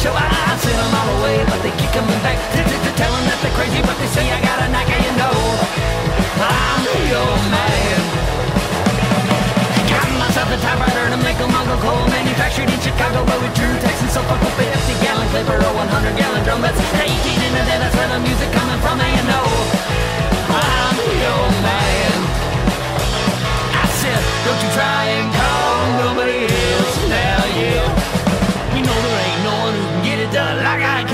show. I, I send them all away, but they keep coming back to, to, to tell them that they're crazy, but they say I got a knack, and you know I'm your man. Got myself a typewriter to make a Mongol coal manufactured in Chicago, but with true Texan so fuck up a 50 gallon clipper or 100 gallon drum. That's 18 in a day, that's where the music coming from, and you know I'm your man. I said, don't you try and I can.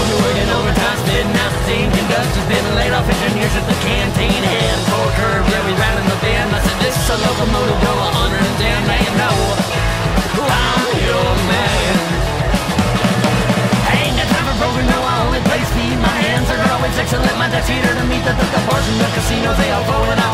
Motor working overtime, spitting out steam. Conductor's been laid off engineers at the canteen. Head for curve, yeah, we riding the bend. I said, this is a locomotive, go hundred and ten. Now you know I'm your man. Ain't got time for broken, no, I only play speed. My hands are always excellent, my dad's here to meet the, the, the bars and the casinos. They all forward, I